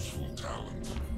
Useful talent.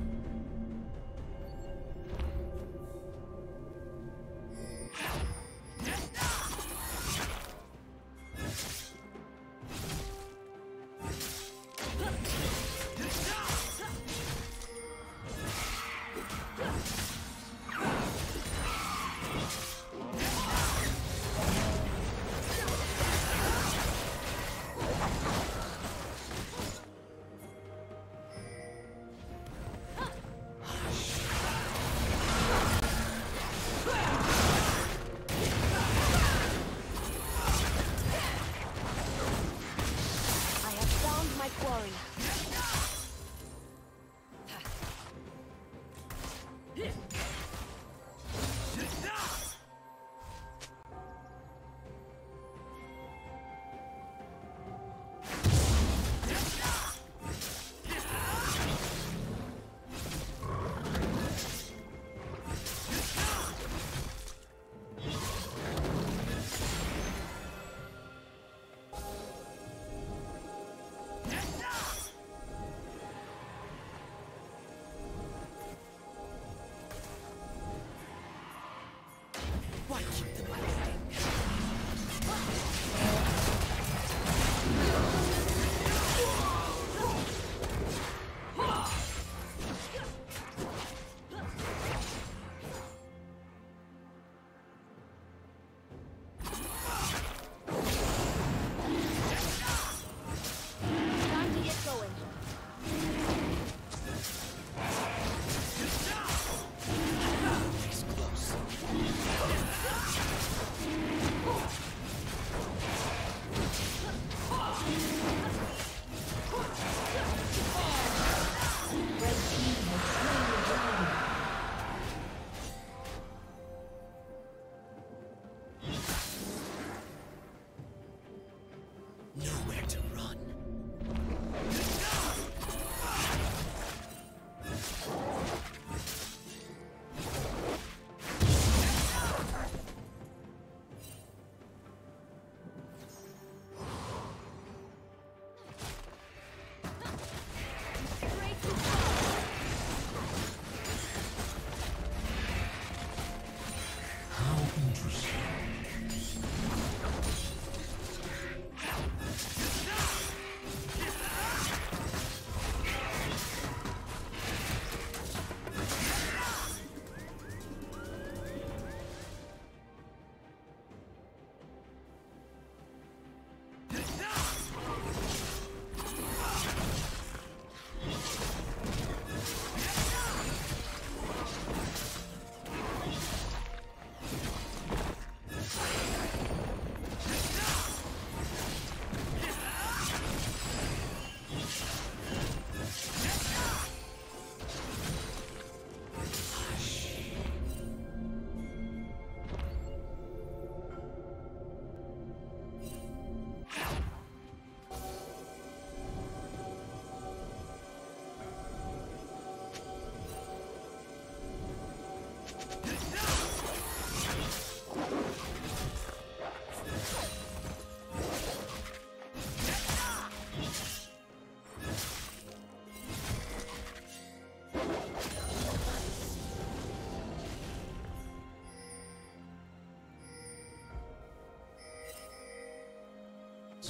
Why keep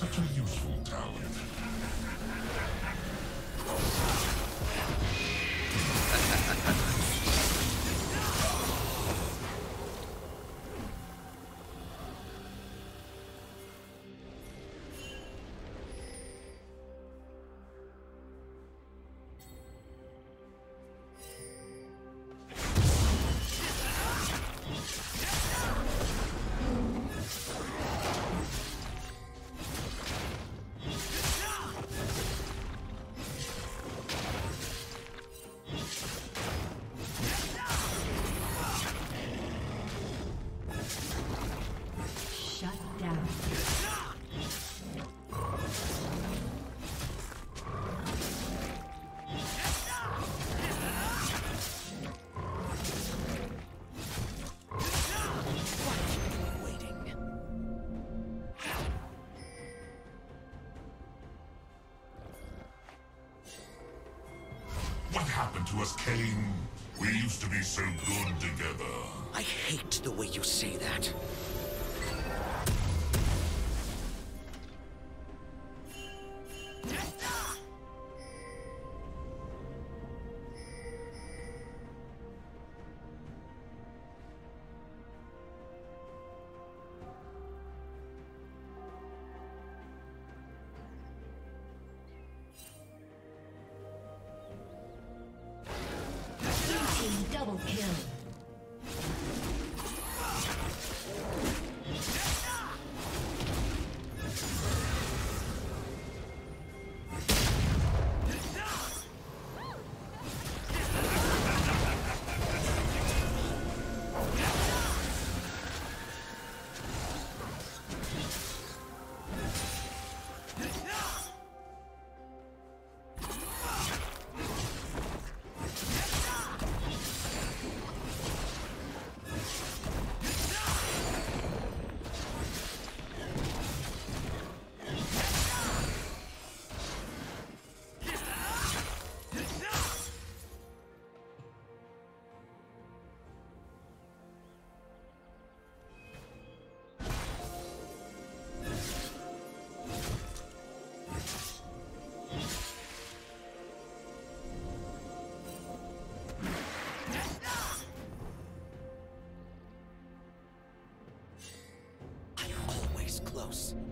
Such a useful talent. What happened to us, Kayn? We used to be so good together. I hate the way you say that. Always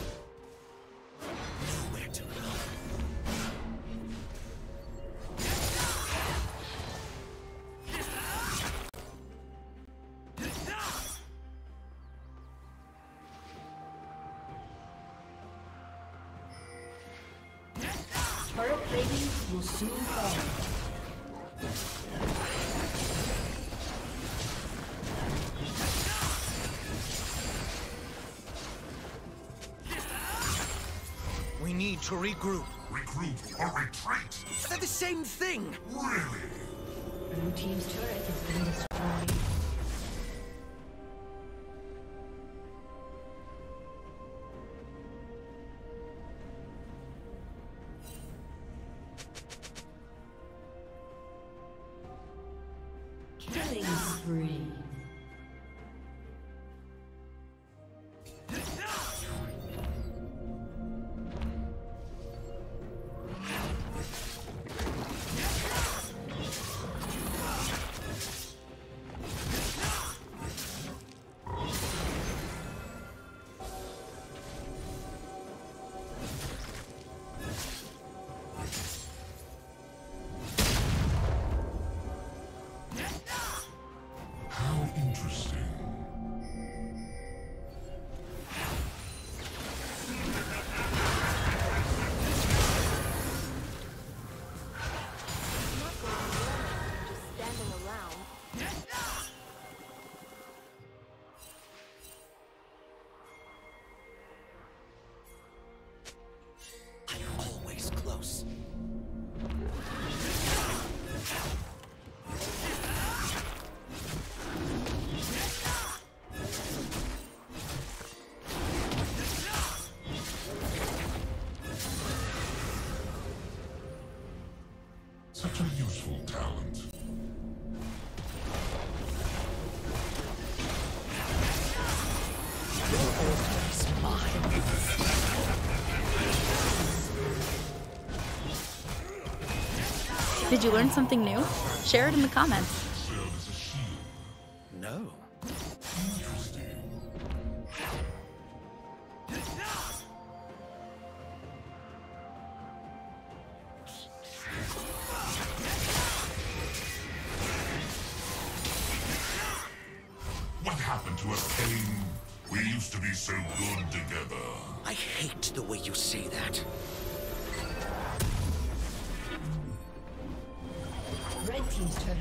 regroup. Regroup or retreat? They're the same thing. Really? Blue team's turret has been destroyed. Did you learn something new? Share it in the comments. Serve as a shield. No. What happened to us, Kayn? We used to be so good together. I hate the way you say that.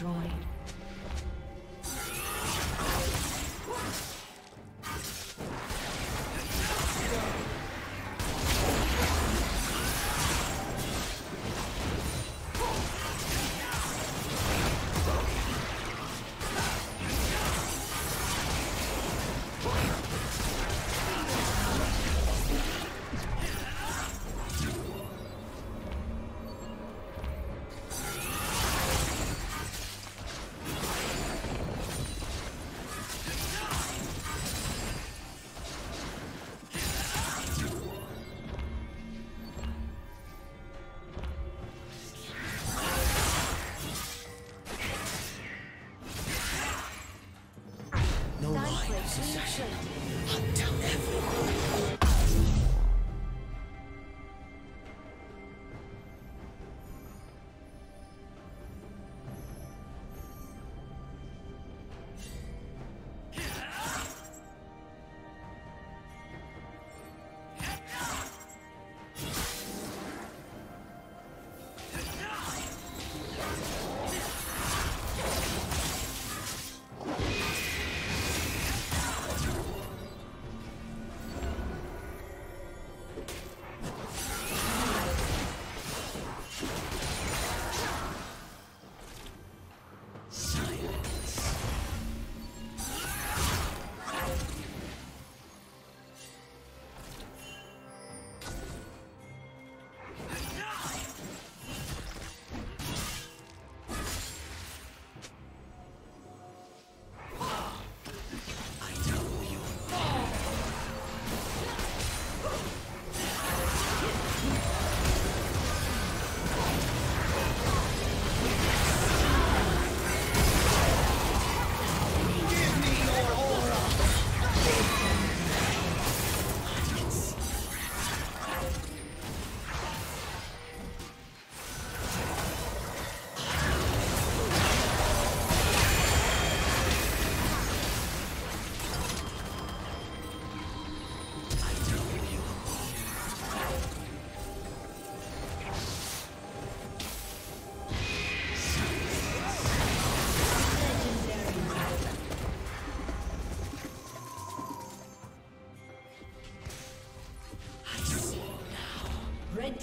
Destroyed.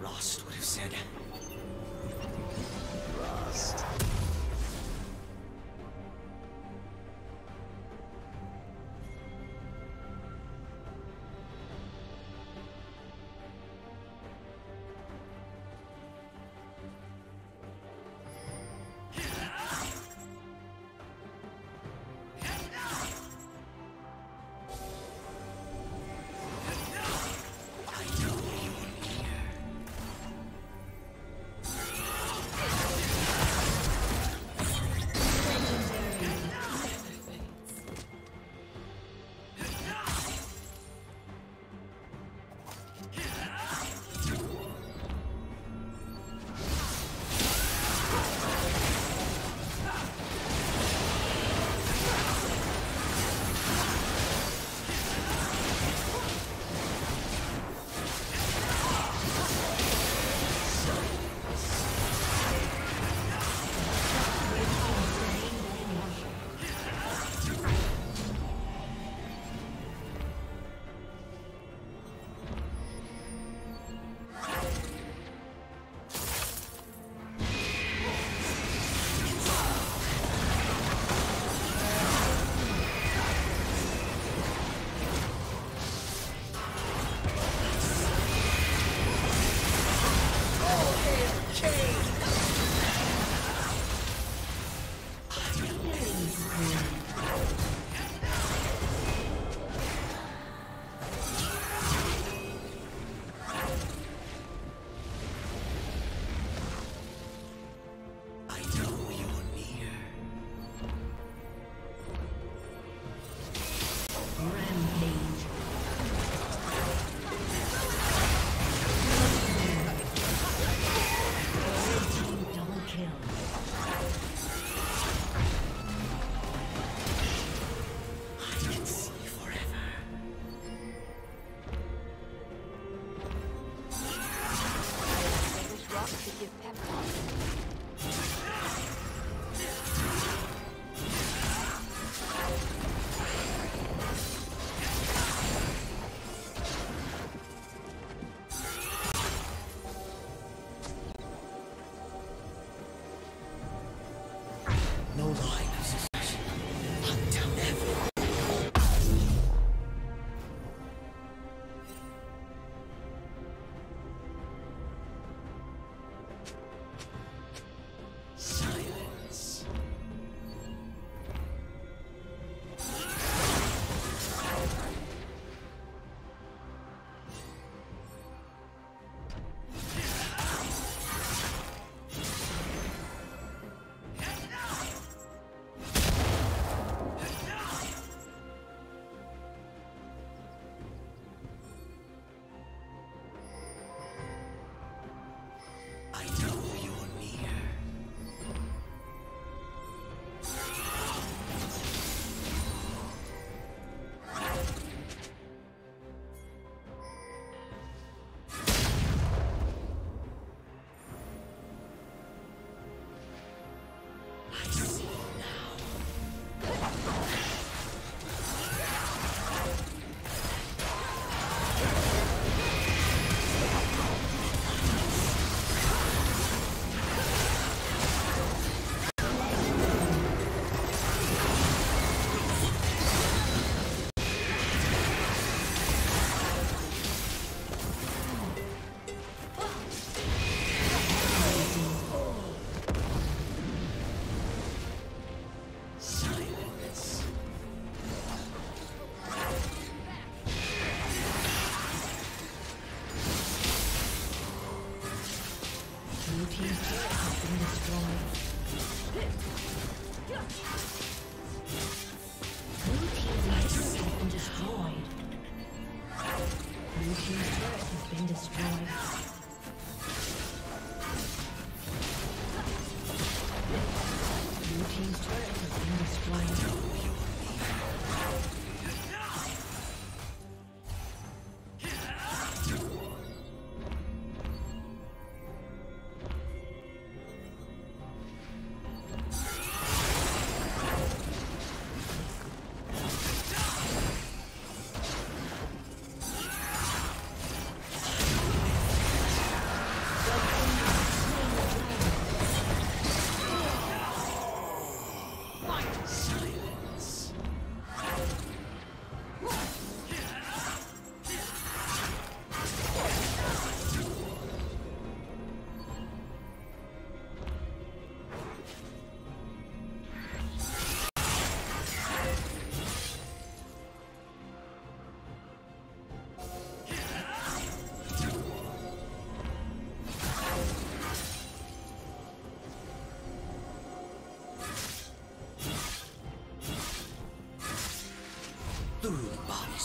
Rhaast would have said.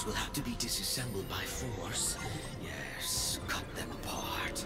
will have to be disassembled by force. Yes, cut them apart.